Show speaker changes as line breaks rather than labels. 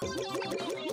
Yeah.